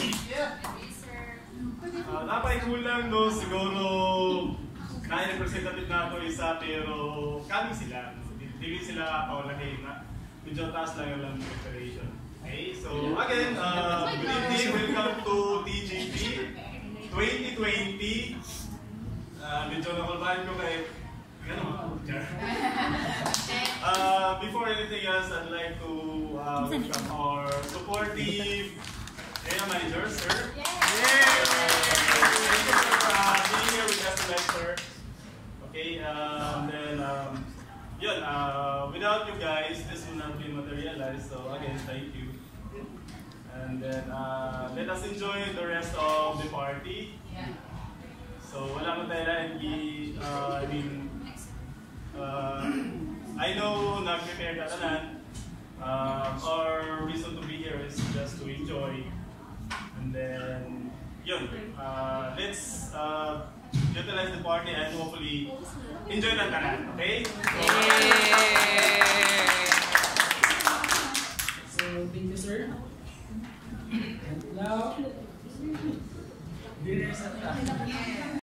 Uh, napakikulang no, siguro na-representative na ako isa pero kami sila. Hindi sila paulagay na medyo taas lang yung lang preparation. Okay, so again, uh, good evening, welcome to TGP 2020. Uh, medyo nakulbahan ko kay uh, before anything else, I'd like to uh, welcome our supportive manager, sir. Yay! Thank you for uh, being here with us tonight, sir. Okay, um, then, um, yun, uh, without you guys, this will not be materialized. So again, thank you. And then, uh, let us enjoy the rest of the party. Yeah. So wala mo tayo hindi, uh, I mean, uh, I know nag-prepare ka tanan. Uh, our reason to be here is just to enjoy. And then, yun, uh, let's uh, utilize the party and hopefully enjoy ng tanan, okay? So, thank you, sir. And now, dinner sa